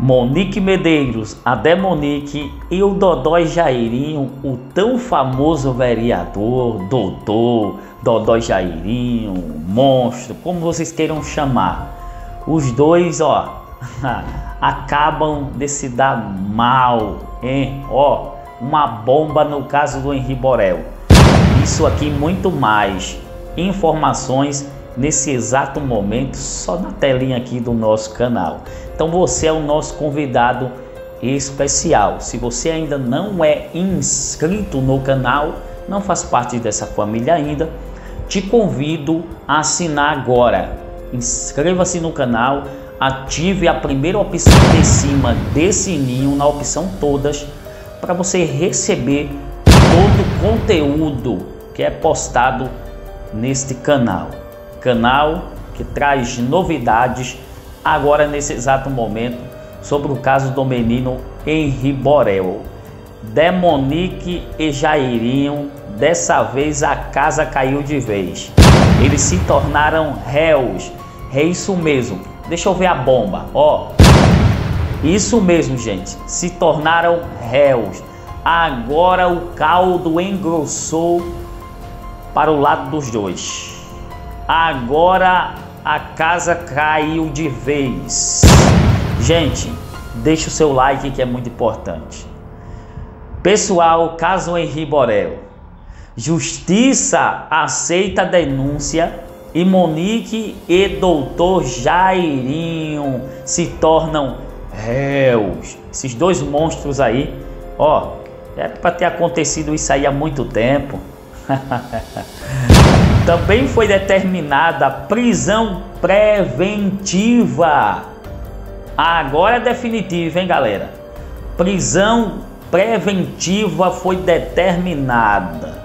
Monique Medeiros, a Demonique e o Dodói Jairinho, o tão famoso vereador, doutor, Dodói Jairinho, monstro, como vocês queiram chamar. Os dois, ó, acabam de se dar mal, hein? Ó, uma bomba no caso do Henri Borel. Isso aqui muito mais informações nesse exato momento só na telinha aqui do nosso canal. Então você é o nosso convidado especial. Se você ainda não é inscrito no canal, não faz parte dessa família ainda, te convido a assinar agora. Inscreva-se no canal, ative a primeira opção de cima desse sininho na opção todas para você receber todo o conteúdo que é postado neste canal. Canal que traz novidades agora nesse exato momento sobre o caso do menino Henri Borel. Demonique e Jairinho, dessa vez a casa caiu de vez. Eles se tornaram réus. É isso mesmo. Deixa eu ver a bomba, ó. Isso mesmo, gente. Se tornaram réus. Agora o caldo engrossou para o lado dos dois. Agora a casa caiu de vez. Gente, deixa o seu like que é muito importante. Pessoal, caso Henri Borel. Justiça aceita denúncia e Monique e doutor Jairinho se tornam réus. Esses dois monstros aí, ó, é para ter acontecido isso aí há muito tempo. Também foi determinada prisão preventiva. Agora é definitivo, hein, galera? Prisão preventiva foi determinada.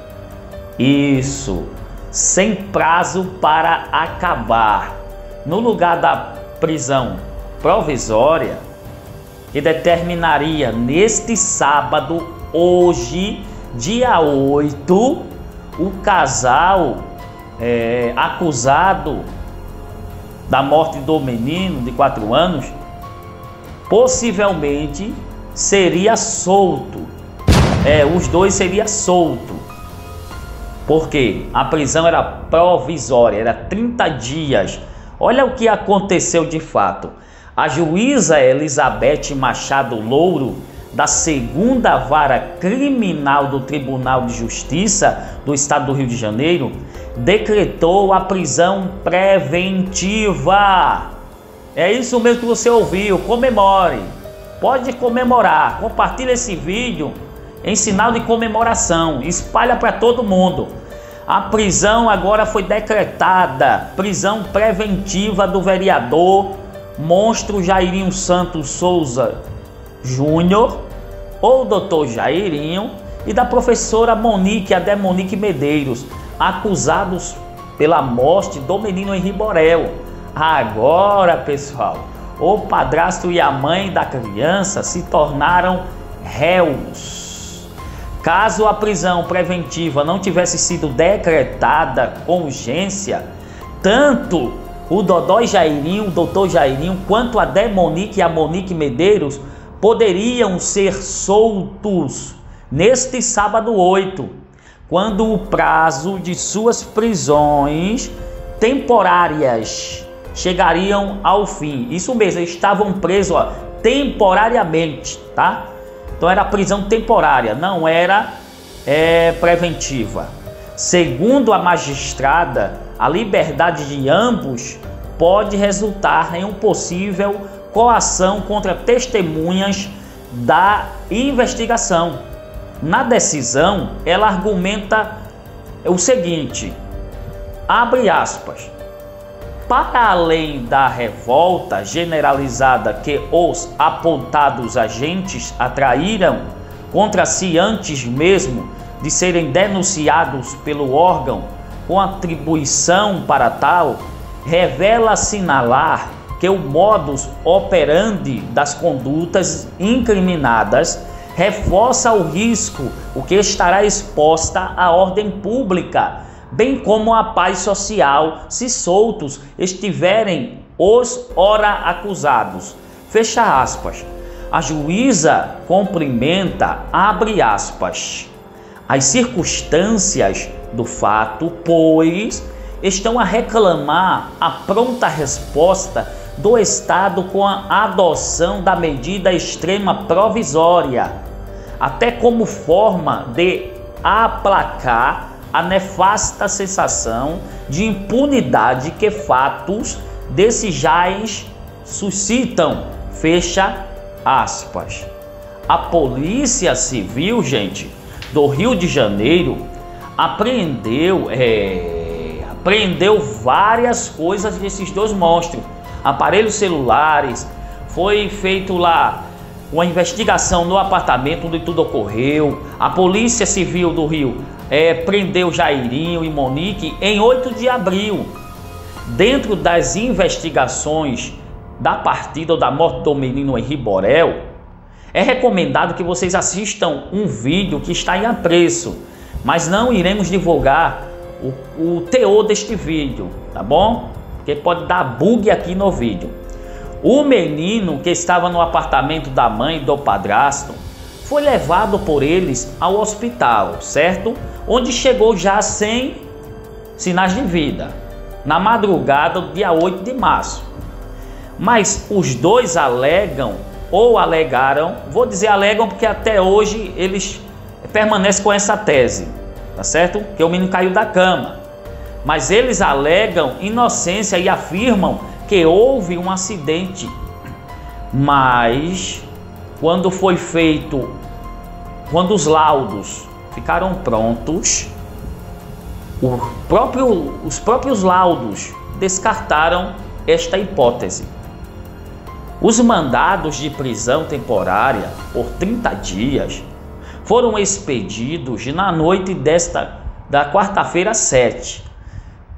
Isso, sem prazo para acabar. No lugar da prisão provisória, que determinaria neste sábado, hoje, dia 8, o casal é, acusado da morte do menino de 4 anos, possivelmente seria solto. É, os dois seriam solto. Porque a prisão era provisória, era 30 dias. Olha o que aconteceu de fato. A juíza Elizabeth Machado Louro da segunda vara criminal do Tribunal de Justiça do Estado do Rio de Janeiro decretou a prisão preventiva. É isso mesmo que você ouviu. Comemore. Pode comemorar. Compartilhe esse vídeo em sinal de comemoração. Espalha para todo mundo. A prisão agora foi decretada. Prisão preventiva do vereador monstro Jairinho Santos Souza Júnior, ou doutor Jairinho, e da professora Monique, a Demonique Medeiros, acusados pela morte do menino Henri Borel. Agora, pessoal, o padrasto e a mãe da criança se tornaram réus. Caso a prisão preventiva não tivesse sido decretada com urgência, tanto o Dodói Jairinho, o doutor Jairinho, quanto a Demonique e a Monique Medeiros poderiam ser soltos neste sábado 8, quando o prazo de suas prisões temporárias chegariam ao fim. Isso mesmo, eles estavam presos ó, temporariamente, tá? Então era prisão temporária, não era é, preventiva. Segundo a magistrada, a liberdade de ambos pode resultar em um possível coação contra testemunhas da investigação. Na decisão, ela argumenta o seguinte: abre aspas. Para além da revolta generalizada que os apontados agentes atraíram contra si antes mesmo de serem denunciados pelo órgão com atribuição para tal, revela assinalar que o modus operandi das condutas incriminadas reforça o risco, o que estará exposta à ordem pública, bem como à paz social, se soltos estiverem os ora acusados. Fecha aspas. A juíza cumprimenta, abre aspas, as circunstâncias do fato, pois estão a reclamar a pronta resposta do Estado com a adoção da medida extrema provisória, até como forma de aplacar a nefasta sensação de impunidade que fatos desses jais suscitam. Fecha aspas. A Polícia Civil, gente, do Rio de Janeiro, apreendeu, é, apreendeu várias coisas desses dois monstros. Aparelhos celulares, foi feito lá uma investigação no apartamento onde tudo ocorreu. A Polícia Civil do Rio é, prendeu Jairinho e Monique em 8 de abril. Dentro das investigações da partida ou da morte do menino Henri Borel, é recomendado que vocês assistam um vídeo que está em apreço, mas não iremos divulgar o, o teor deste vídeo, tá bom? Porque pode dar bug aqui no vídeo. O menino que estava no apartamento da mãe do padrasto foi levado por eles ao hospital, certo? Onde chegou já sem sinais de vida, na madrugada do dia 8 de março. Mas os dois alegam ou alegaram, vou dizer alegam porque até hoje eles permanecem com essa tese, tá certo? Que o menino caiu da cama. Mas eles alegam inocência e afirmam que houve um acidente, mas quando foi feito, quando os laudos ficaram prontos, próprio, os próprios laudos descartaram esta hipótese. Os mandados de prisão temporária por 30 dias foram expedidos na noite desta da quarta-feira 7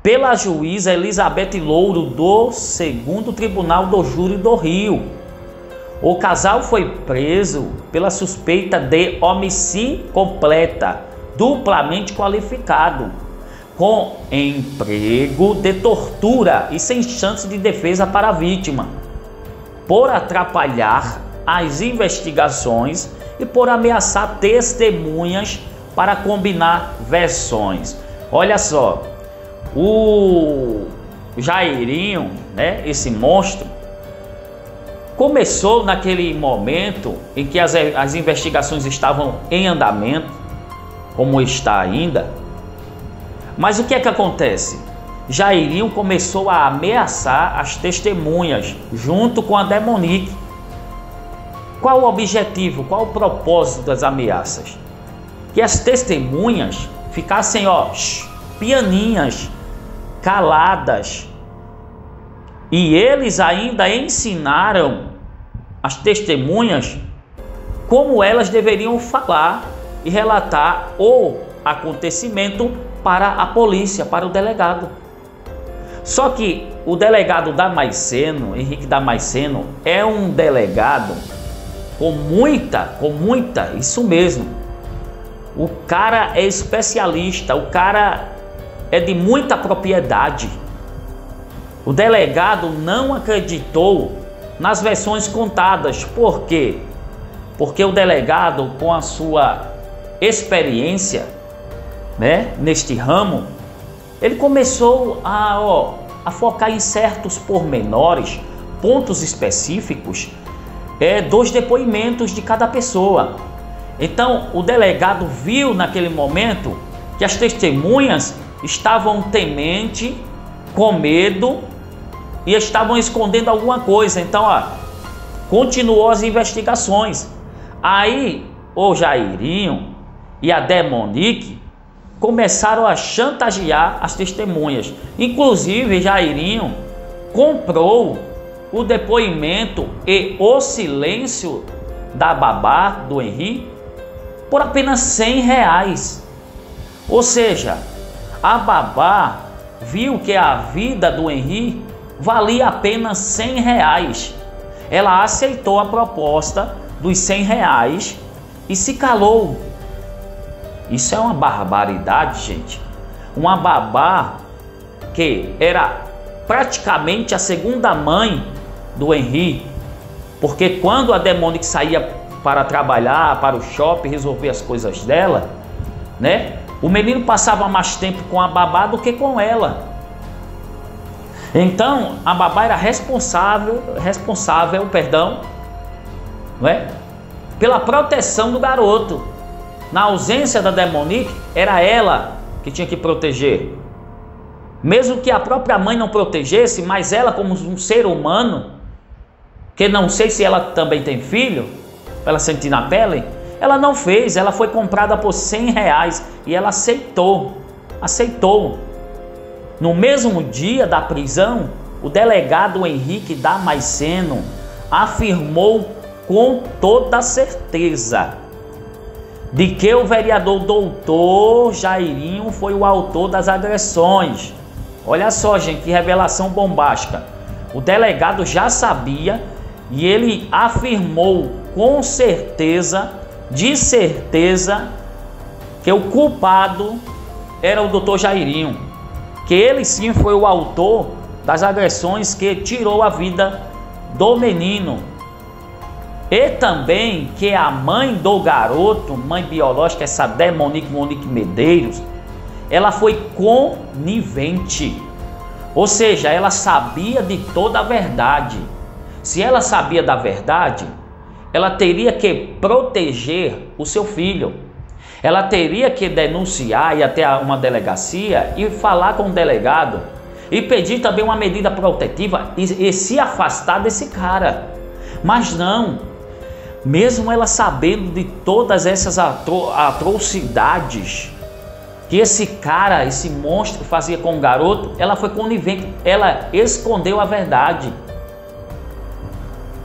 pela juíza Elizabeth Louro do segundo Tribunal do Júri do Rio. O casal foi preso pela suspeita de homicídio completa, duplamente qualificado, com emprego de tortura e sem chance de defesa para a vítima, por atrapalhar as investigações e por ameaçar testemunhas para combinar versões. Olha só, o Jairinho, né, esse monstro, começou naquele momento em que as, as investigações estavam em andamento, como está ainda. Mas o que é que acontece? Jairinho começou a ameaçar as testemunhas junto com a Demonique. Qual o objetivo, qual o propósito das ameaças? Que as testemunhas ficassem, ó, pianinhas, caladas. E eles ainda ensinaram as testemunhas como elas deveriam falar e relatar o acontecimento para a polícia, para o delegado. Só que o delegado Damasceno, Henrique Damasceno, é um delegado com muita, com muita, isso mesmo. O cara é especialista, o cara é de muita propriedade. O delegado não acreditou nas versões contadas. Por quê? Porque o delegado, com a sua experiência né, neste ramo, ele começou a, ó, a focar em certos pormenores, pontos específicos é, dos depoimentos de cada pessoa. Então, o delegado viu naquele momento que as testemunhas estavam temente, com medo e estavam escondendo alguma coisa. Então, ó, continuou as investigações. Aí o Jairinho e a Demonique começaram a chantagear as testemunhas. Inclusive, Jairinho comprou o depoimento e o silêncio da babá do Henri por apenas 100 reais. Ou seja, a babá viu que a vida do Henri valia apenas 100 reais. Ela aceitou a proposta dos 100 reais e se calou. Isso é uma barbaridade, gente. Uma babá que era praticamente a segunda mãe do Henri Porque quando a Demônica saía para trabalhar, para o shopping, resolver as coisas dela, né? O menino passava mais tempo com a babá do que com ela. Então, a babá era responsável, responsável, perdão, não é? Pela proteção do garoto. Na ausência da Demonique, era ela que tinha que proteger. Mesmo que a própria mãe não protegesse, mas ela como um ser humano, que não sei se ela também tem filho, ela sentir na pele, ela não fez, ela foi comprada por 100 reais e ela aceitou, aceitou. No mesmo dia da prisão, o delegado Henrique Damasceno afirmou com toda certeza de que o vereador doutor Jairinho foi o autor das agressões. Olha só, gente, que revelação bombástica. O delegado já sabia e ele afirmou com certeza, de certeza, que o culpado era o doutor Jairinho que ele sim foi o autor das agressões que tirou a vida do menino. E também que a mãe do garoto, mãe biológica, essa Demonique Monique Medeiros, ela foi conivente. Ou seja, ela sabia de toda a verdade. Se ela sabia da verdade, ela teria que proteger o seu filho. Ela teria que denunciar e até uma delegacia e falar com o delegado e pedir também uma medida protetiva e, e se afastar desse cara. Mas não, mesmo ela sabendo de todas essas atro atrocidades que esse cara, esse monstro fazia com o garoto, ela foi conivente, ela escondeu a verdade.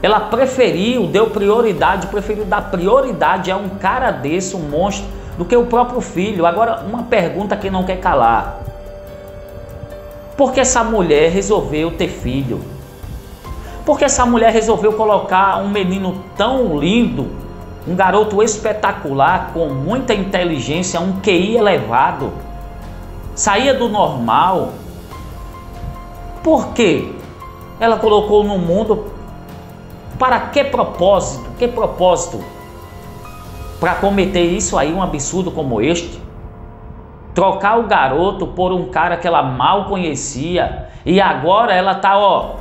Ela preferiu, deu prioridade, preferiu dar prioridade a um cara desse, um monstro, do que o próprio filho. Agora, uma pergunta que não quer calar: por que essa mulher resolveu ter filho? Por que essa mulher resolveu colocar um menino tão lindo, um garoto espetacular, com muita inteligência, um QI elevado, saía do normal? Por que ela colocou no mundo? Para que propósito? Que propósito? para cometer isso aí, um absurdo como este? Trocar o garoto por um cara que ela mal conhecia e agora ela tá, ó,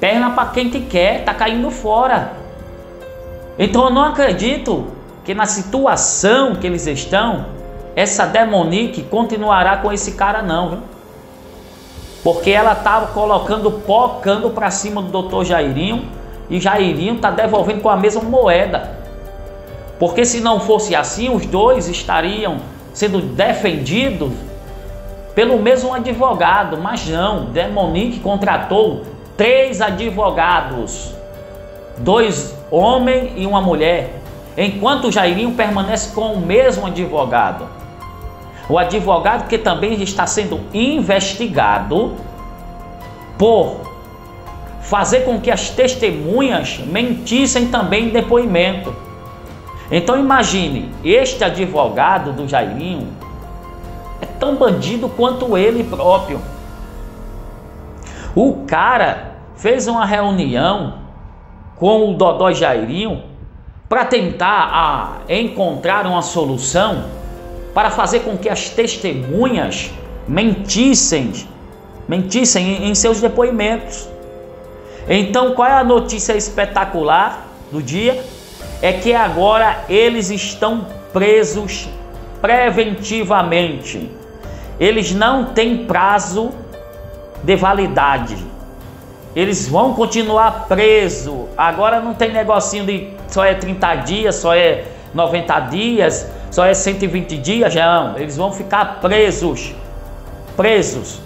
perna para quem que quer, tá caindo fora. Então eu não acredito que na situação que eles estão, essa Demonique continuará com esse cara não, viu? Porque ela estava colocando pocando para cima do doutor Jairinho e Jairinho tá devolvendo com a mesma moeda. Porque se não fosse assim, os dois estariam sendo defendidos pelo mesmo advogado, mas não, Demonique contratou três advogados, dois homens e uma mulher, enquanto Jairinho permanece com o mesmo advogado. O advogado que também está sendo investigado por fazer com que as testemunhas mentissem também em depoimento. Então imagine, este advogado do Jairinho é tão bandido quanto ele próprio. O cara fez uma reunião com o Dodó Jairinho para tentar a, encontrar uma solução para fazer com que as testemunhas mentissem, mentissem em, seus depoimentos. Então, qual é a notícia espetacular do dia? é que agora eles estão presos preventivamente. Eles não têm prazo de validade. Eles vão continuar presos. Agora não tem negocinho de só é 30 dias, só é 90 dias, só é 120 dias, não. Eles vão ficar presos. Presos.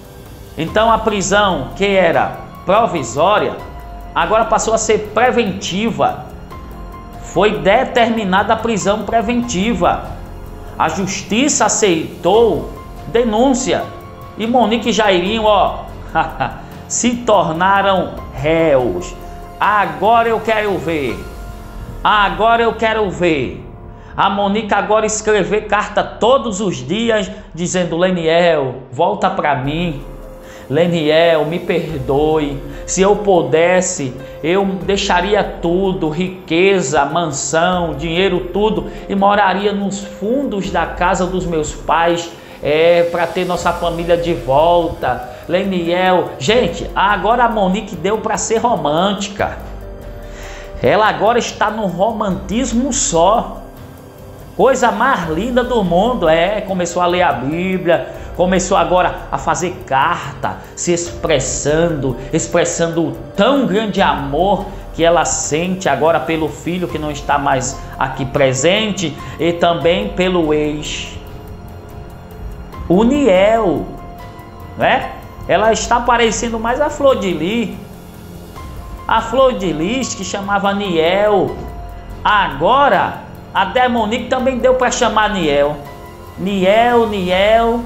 Então a prisão que era provisória agora passou a ser preventiva foi determinada a prisão preventiva. A justiça aceitou denúncia e Monique e Jairinho, ó, se tornaram réus. Agora eu quero ver. Agora eu quero ver. A Monique agora escrever carta todos os dias dizendo: Leniel, volta para mim. Leniel, me perdoe. Se eu pudesse, eu deixaria tudo, riqueza, mansão, dinheiro, tudo, e moraria nos fundos da casa dos meus pais, é, para ter nossa família de volta. Leniel, gente, agora a Monique deu para ser romântica. Ela agora está no romantismo só. Coisa mais linda do mundo, é, começou a ler a Bíblia, começou agora a fazer carta, se expressando, expressando o tão grande amor que ela sente agora pelo filho que não está mais aqui presente e também pelo ex. O Niel, né? Ela está parecendo mais a Flor de Lis. A Flor de Lis que chamava Niel. Agora a Demonique também deu para chamar Niel. Niel, Niel.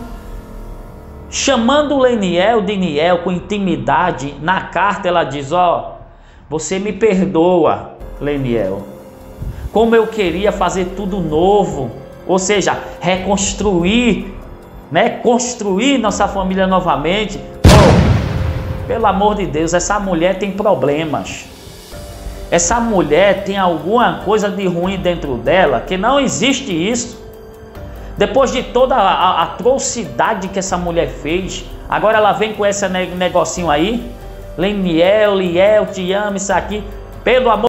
Chamando Leniel de Niel com intimidade, na carta ela diz: Ó, oh, você me perdoa, Leniel. Como eu queria fazer tudo novo, ou seja, reconstruir, né? Construir nossa família novamente. Oh, pelo amor de Deus, essa mulher tem problemas. Essa mulher tem alguma coisa de ruim dentro dela que não existe isso. Depois de toda a, atrocidade que essa mulher fez, agora ela vem com esse negocinho aí. Leniel, Liel, te amo, isso aqui. Pelo amor